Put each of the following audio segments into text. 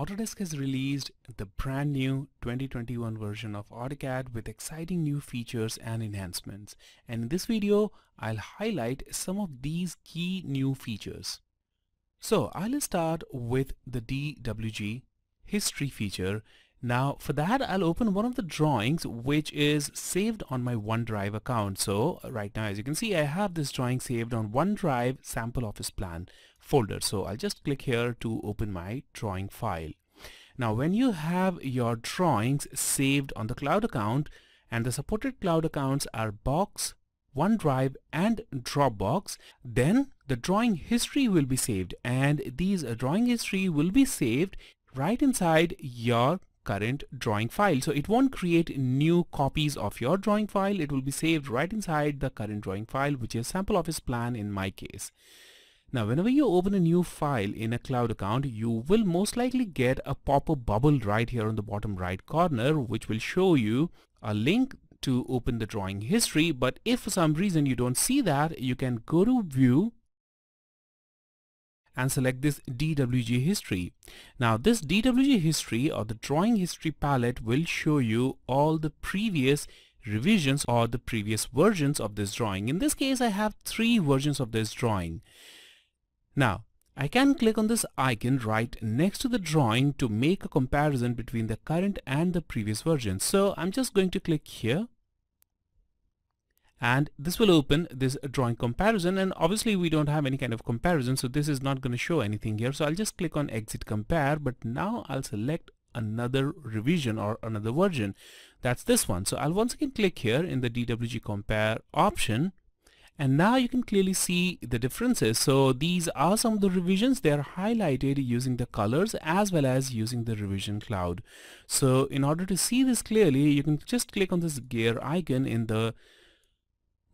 Autodesk has released the brand new 2021 version of AutoCAD with exciting new features and enhancements. And in this video, I'll highlight some of these key new features. So I'll start with the DWG history feature. Now for that, I'll open one of the drawings which is saved on my OneDrive account. So right now, as you can see, I have this drawing saved on OneDrive sample office plan folder. So I'll just click here to open my drawing file. Now when you have your drawings saved on the cloud account and the supported cloud accounts are Box, OneDrive and Dropbox, then the drawing history will be saved and these uh, drawing history will be saved right inside your current drawing file. So it won't create new copies of your drawing file. It will be saved right inside the current drawing file, which is sample office plan in my case. Now, whenever you open a new file in a cloud account, you will most likely get a pop-up bubble right here on the bottom right corner, which will show you a link to open the drawing history. But if for some reason you don't see that, you can go to view and select this DWG history. Now this DWG history or the drawing history palette will show you all the previous revisions or the previous versions of this drawing. In this case I have three versions of this drawing. Now, I can click on this icon right next to the drawing to make a comparison between the current and the previous version. So I'm just going to click here. And this will open this drawing comparison. And obviously we don't have any kind of comparison so this is not going to show anything here. So I'll just click on exit compare but now I'll select another revision or another version. That's this one. So I'll once again click here in the DWG compare option and now you can clearly see the differences. So these are some of the revisions. They are highlighted using the colors as well as using the revision cloud. So in order to see this clearly you can just click on this gear icon in the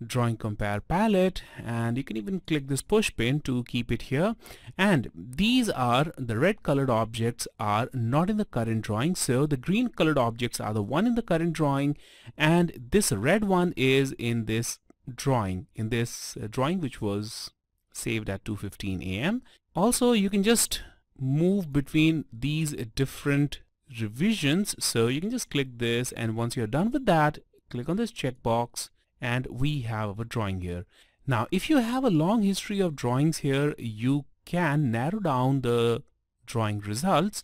drawing compare palette and you can even click this push pin to keep it here. And these are the red colored objects are not in the current drawing. So the green colored objects are the one in the current drawing and this red one is in this drawing in this uh, drawing which was saved at 2:15 a.m. Also you can just move between these different revisions so you can just click this and once you're done with that click on this checkbox and we have a drawing here. Now if you have a long history of drawings here you can narrow down the drawing results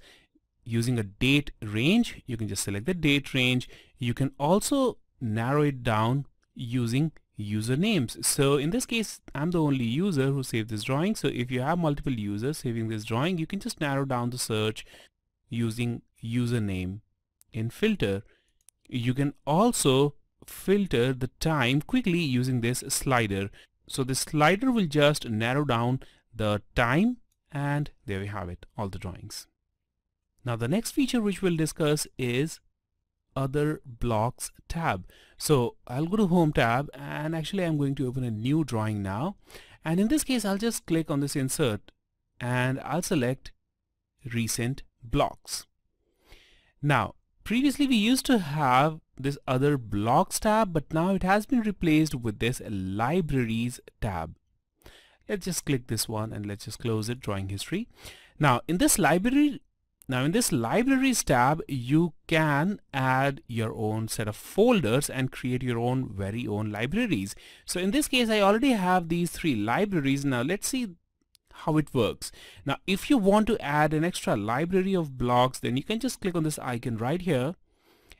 using a date range you can just select the date range you can also narrow it down using usernames. So in this case, I'm the only user who saved this drawing. So if you have multiple users saving this drawing, you can just narrow down the search using username in filter. You can also filter the time quickly using this slider. So the slider will just narrow down the time and there we have it, all the drawings. Now the next feature which we'll discuss is other blocks tab. So I'll go to home tab and actually I'm going to open a new drawing now. And in this case, I'll just click on this insert and I'll select recent blocks. Now, previously we used to have this other blocks tab, but now it has been replaced with this libraries tab. Let's just click this one and let's just close it, drawing history. Now, in this library now in this libraries tab, you can add your own set of folders and create your own very own libraries. So in this case, I already have these three libraries. Now let's see how it works. Now if you want to add an extra library of blocks, then you can just click on this icon right here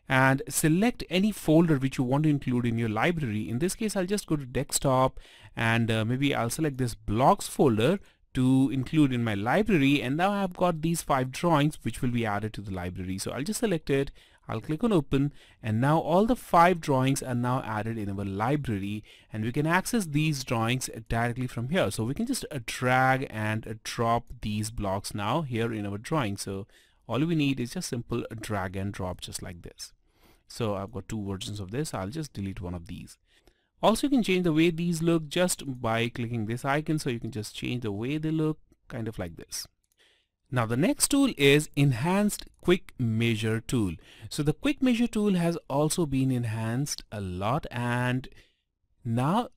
and select any folder which you want to include in your library. In this case, I'll just go to desktop and uh, maybe I'll select this blocks folder to include in my library and now I've got these five drawings which will be added to the library. So I'll just select it I'll click on open and now all the five drawings are now added in our library and we can access these drawings directly from here. So we can just uh, drag and uh, drop these blocks now here in our drawing. So all we need is just simple drag and drop just like this. So I've got two versions of this. I'll just delete one of these also you can change the way these look just by clicking this icon so you can just change the way they look kind of like this. Now the next tool is enhanced quick measure tool. So the quick measure tool has also been enhanced a lot and now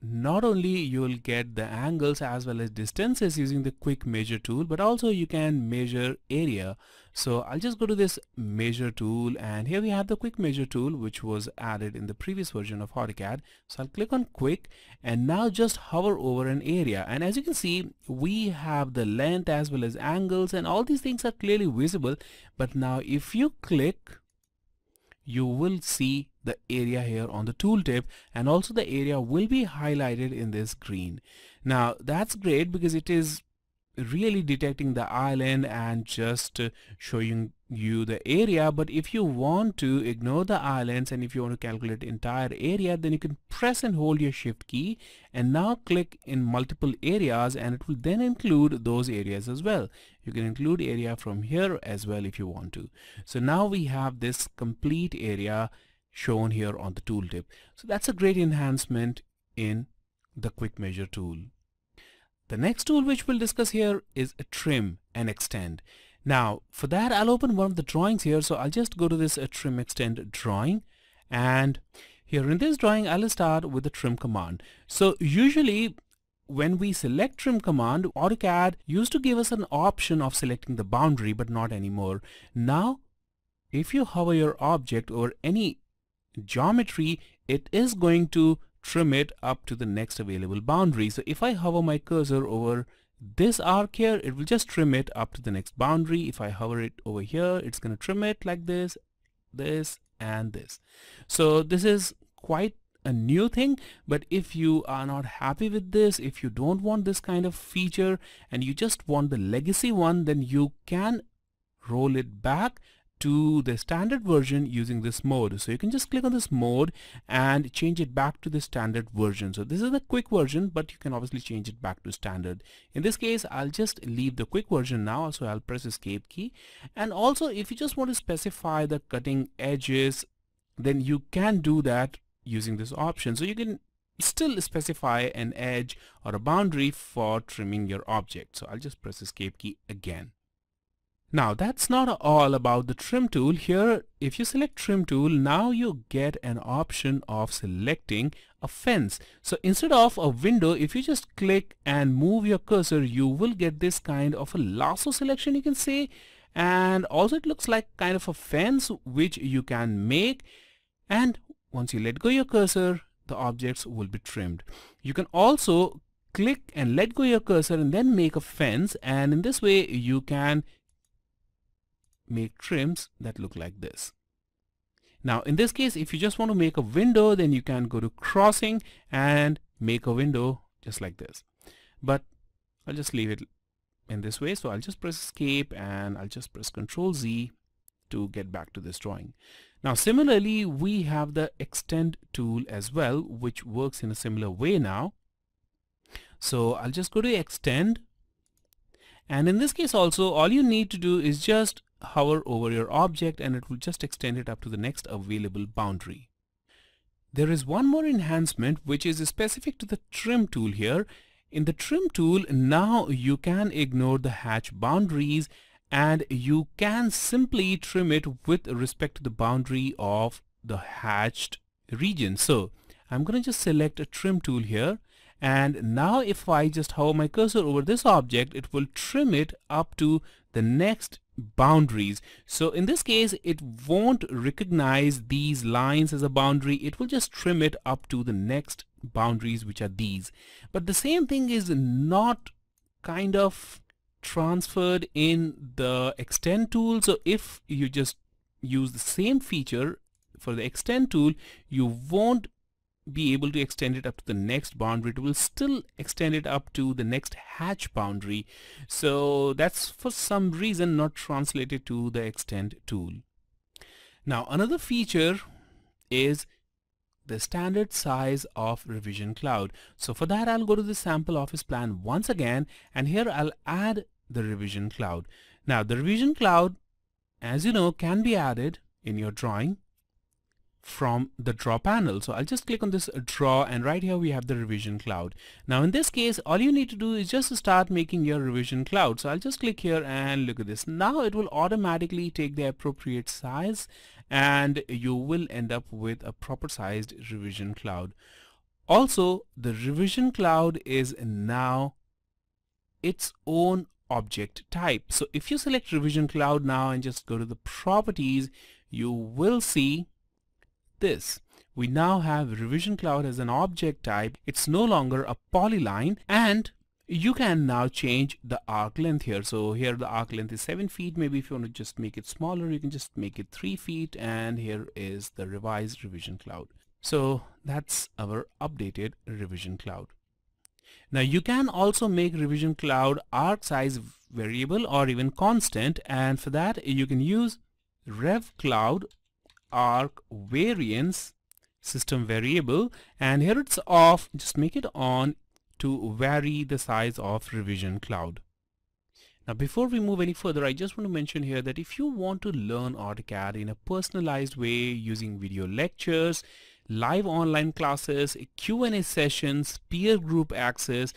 not only you'll get the angles as well as distances using the quick measure tool but also you can measure area. So I'll just go to this measure tool and here we have the quick measure tool which was added in the previous version of AutoCAD. So I'll click on quick and now just hover over an area. And as you can see we have the length as well as angles and all these things are clearly visible. But now if you click you will see the area here on the tooltip and also the area will be highlighted in this green. Now that's great because it is really detecting the island and just uh, showing you the area. But if you want to ignore the islands and if you want to calculate entire area then you can press and hold your shift key and now click in multiple areas and it will then include those areas as well. You can include area from here as well if you want to. So now we have this complete area shown here on the tooltip. So that's a great enhancement in the quick measure tool the next tool which we'll discuss here is trim and extend. Now for that I'll open one of the drawings here so I'll just go to this uh, trim extend drawing and here in this drawing I'll start with the trim command. So usually when we select trim command AutoCAD used to give us an option of selecting the boundary but not anymore. Now if you hover your object over any geometry it is going to trim it up to the next available boundary. So if I hover my cursor over this arc here, it will just trim it up to the next boundary. If I hover it over here, it's going to trim it like this, this, and this. So this is quite a new thing but if you are not happy with this if you don't want this kind of feature and you just want the legacy one then you can roll it back to the standard version using this mode. So you can just click on this mode and change it back to the standard version. So this is the quick version but you can obviously change it back to standard. In this case I'll just leave the quick version now. So I'll press escape key. And also if you just want to specify the cutting edges then you can do that using this option. So you can still specify an edge or a boundary for trimming your object. So I'll just press escape key again now that's not all about the trim tool. Here if you select trim tool now you get an option of selecting a fence. So instead of a window if you just click and move your cursor you will get this kind of a lasso selection you can say and also it looks like kind of a fence which you can make and once you let go your cursor the objects will be trimmed. You can also click and let go your cursor and then make a fence and in this way you can make trims that look like this. Now in this case if you just want to make a window then you can go to crossing and make a window just like this. But I'll just leave it in this way so I'll just press escape and I'll just press Ctrl Z to get back to this drawing. Now similarly we have the extend tool as well which works in a similar way now. So I'll just go to extend and in this case also all you need to do is just hover over your object and it will just extend it up to the next available boundary. There is one more enhancement which is specific to the trim tool here. In the trim tool now you can ignore the hatch boundaries and you can simply trim it with respect to the boundary of the hatched region. So I'm going to just select a trim tool here and now if I just hover my cursor over this object it will trim it up to the next boundaries. So in this case it won't recognize these lines as a boundary. It will just trim it up to the next boundaries which are these. But the same thing is not kind of transferred in the extend tool. So if you just use the same feature for the extend tool you won't be able to extend it up to the next boundary it will still extend it up to the next hatch boundary. So that's for some reason not translated to the extend tool. Now another feature is the standard size of revision cloud. So for that I'll go to the sample office plan once again and here I'll add the revision cloud. Now the revision cloud as you know can be added in your drawing from the draw panel. So I'll just click on this draw and right here we have the revision cloud. Now in this case all you need to do is just start making your revision cloud. So I'll just click here and look at this. Now it will automatically take the appropriate size and you will end up with a proper sized revision cloud. Also, the revision cloud is now its own object type. So if you select revision cloud now and just go to the properties, you will see this. We now have revision cloud as an object type. It's no longer a polyline and you can now change the arc length here. So here the arc length is seven feet. Maybe if you want to just make it smaller you can just make it three feet. And here is the revised revision cloud. So that's our updated revision cloud. Now you can also make revision cloud arc size variable or even constant. And for that you can use rev cloud arc variance system variable and here it's off just make it on to vary the size of revision cloud. Now before we move any further, I just want to mention here that if you want to learn AutoCAD in a personalized way using video lectures, live online classes, Q&A sessions, peer group access,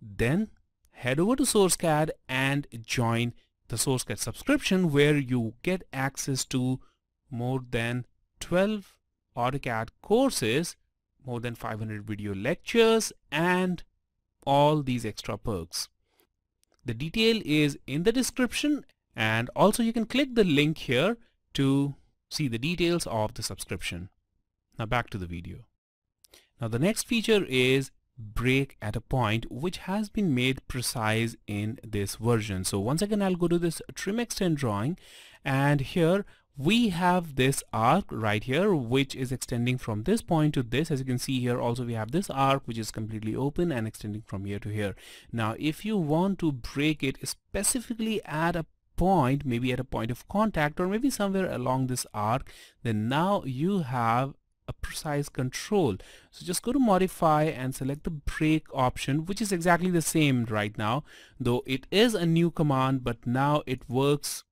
then head over to SourceCAD and join the SourceCAD subscription where you get access to more than 12 AutoCAD courses, more than 500 video lectures and all these extra perks. The detail is in the description and also you can click the link here to see the details of the subscription. Now back to the video. Now the next feature is break at a point which has been made precise in this version. So once again I'll go to this trim extend drawing and here we have this arc right here which is extending from this point to this. As you can see here also we have this arc which is completely open and extending from here to here. Now if you want to break it specifically at a point maybe at a point of contact or maybe somewhere along this arc then now you have a precise control. So just go to modify and select the break option which is exactly the same right now though it is a new command but now it works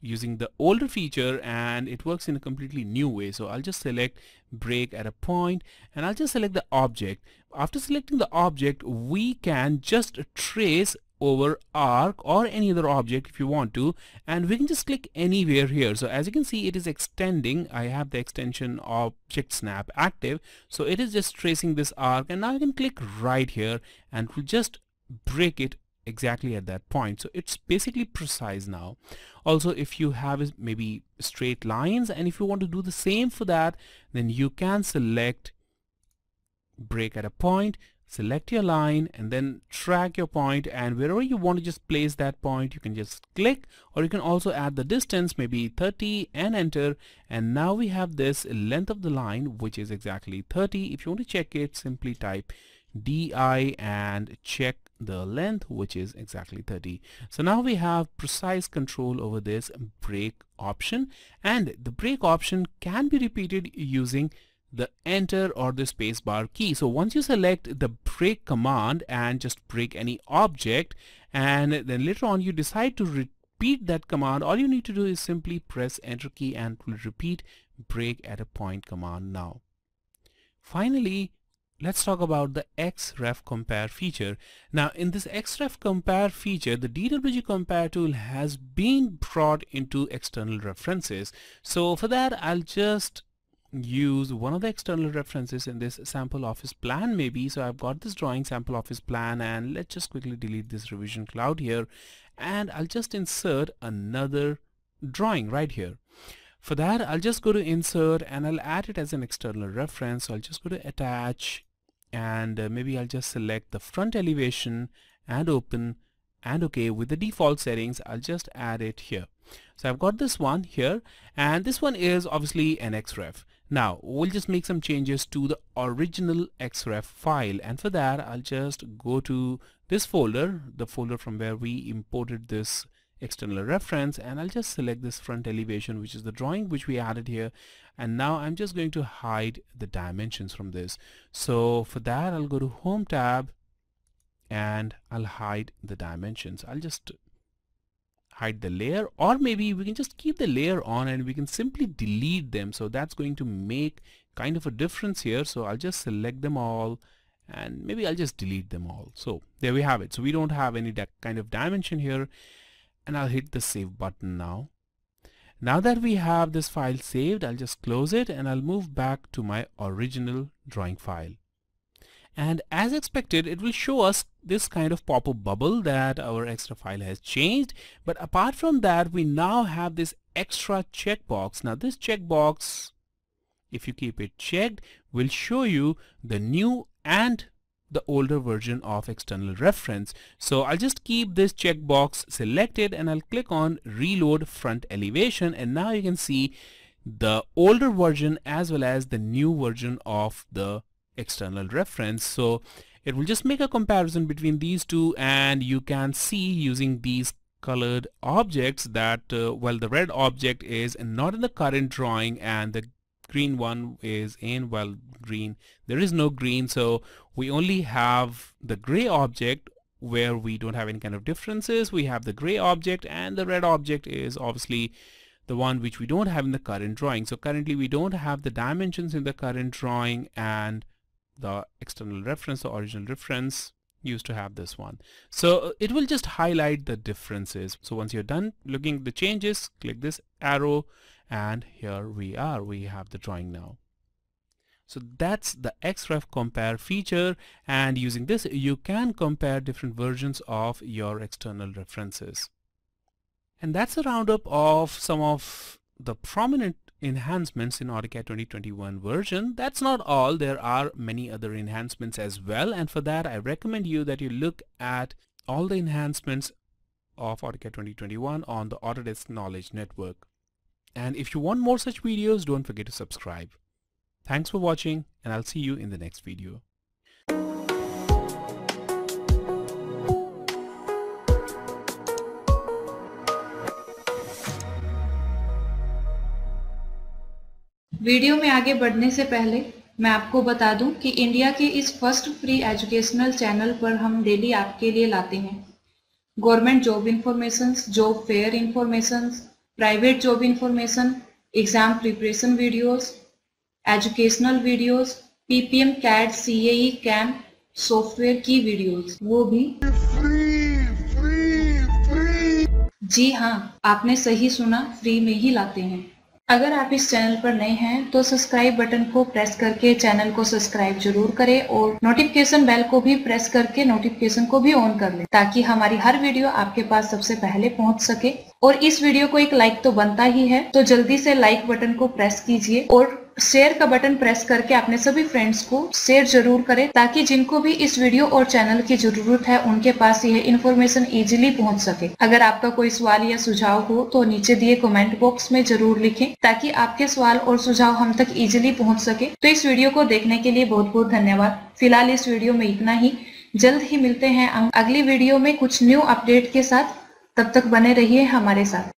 using the older feature and it works in a completely new way. So I'll just select break at a point and I'll just select the object. After selecting the object we can just trace over arc or any other object if you want to and we can just click anywhere here. So as you can see it is extending. I have the extension object snap active. So it is just tracing this arc and now I can click right here and we'll just break it exactly at that point. So it's basically precise now. Also if you have maybe straight lines and if you want to do the same for that then you can select break at a point select your line and then track your point. And wherever you want to just place that point you can just click or you can also add the distance maybe 30 and enter. And now we have this length of the line which is exactly 30 if you want to check it simply type di and check the length which is exactly 30 so now we have precise control over this break option and the break option can be repeated using the enter or the spacebar key. So once you select the break command and just break any object and then later on you decide to repeat that command all you need to do is simply press enter key and repeat break at a point command now. Finally let's talk about the XREF compare feature. Now in this XREF compare feature, the DWG compare tool has been brought into external references. So for that, I'll just use one of the external references in this sample office plan maybe. So I've got this drawing sample office plan and let's just quickly delete this revision cloud here and I'll just insert another drawing right here. For that, I'll just go to insert and I'll add it as an external reference. So I'll just go to attach and uh, maybe I'll just select the front elevation and open and okay with the default settings I'll just add it here. So I've got this one here and this one is obviously an XREF now we'll just make some changes to the original XREF file and for that I'll just go to this folder the folder from where we imported this external reference and I'll just select this front elevation which is the drawing which we added here. And now I'm just going to hide the dimensions from this. So for that I'll go to home tab and I'll hide the dimensions. I'll just hide the layer or maybe we can just keep the layer on and we can simply delete them. So that's going to make kind of a difference here. So I'll just select them all and maybe I'll just delete them all. So there we have it. So we don't have any kind of dimension here and I'll hit the save button now. Now that we have this file saved, I'll just close it and I'll move back to my original drawing file. and as expected it will show us this kind of pop-up bubble that our XREF file has changed but apart from that we now have this extra checkbox now this checkbox if you keep it checked will show you the new and the older version of external reference. So I'll just keep this checkbox selected and I'll click on reload front elevation and now you can see the older version as well as the new version of the external reference. So it will just make a comparison between these two and you can see using these colored objects that uh, well the red object is not in the current drawing and the green one is in well green. There is no green so we only have the gray object where we don't have any kind of differences. We have the gray object and the red object is obviously the one which we don't have in the current drawing. So currently we don't have the dimensions in the current drawing and the external reference the original reference used to have this one. So uh, it will just highlight the differences. So once you're done looking at the changes click this arrow and here we are. We have the drawing now so that's the xref compare feature and using this you can compare different versions of your external references and that's a roundup of some of the prominent enhancements in AutoCAD 2021 version. That's not all. There are many other enhancements as well. And for that, I recommend you that you look at all the enhancements of AutoCAD 2021 on the Autodesk Knowledge Network. And if you want more such videos, don't forget to subscribe. Thanks for watching, and I'll see you in the next video. Video में आगे बढ़ने से पहले मैं आपको बता दूँ कि इंडिया के इस फ़र्स्ट फ्री एजुकेशनल चैनल पर हम डेली आपके लिए लाते हैं government job information job fair information private job information exam preparation videos educational videos, PPM CAD CAE, CAM, software की वीडियोस, वो भी। जी हाँ आपने सही सुना, फ्री में ही लाते हैं। अगर आप इस चैनल पर नए हैं तो सब्सक्राइब बटन को प्रेस करके चैनल को सब्सक्राइब ज़रूर करें और नोटिफिकेशन बेल को भी प्रेस करके नोटिफिकेशन को भी ऑन कर लें, ताकि हमारी हर वीडियो आपके पास सबसे पहले पहुँच सके। और इस वीडियो को एक लाइक तो बनता ही है तो जल्दी से लाइक बटन को प्रेस कीजिए और शेयर का बटन प्रेस करके अपने सभी फ्रेंड्स को शेयर ज़रूर करें, ताकि जिनको भी इस वीडियो और चैनल की ज़रूरत है, उनके पास यह इन्फॉर्मेशन इजीली पहुँच सके। अगर आपका कोई सवाल या सुझाव हो तो नीचे दिए कमेंट बॉक्स में ज़रूर लिखें, ताकि आपके सवाल और सुझाव हम तक इजिली पहुँच सके। तो इस वीडियो को देखने के लिए बहुत बहुत धन्यवाद। फ़िलहाल इस वीडियो में इतना ही। जल्द ही मिलते हैं अगली वीडियो में कुछ न्यू अपडेट के साथ। तब तक बने रहिए हमारे साथ।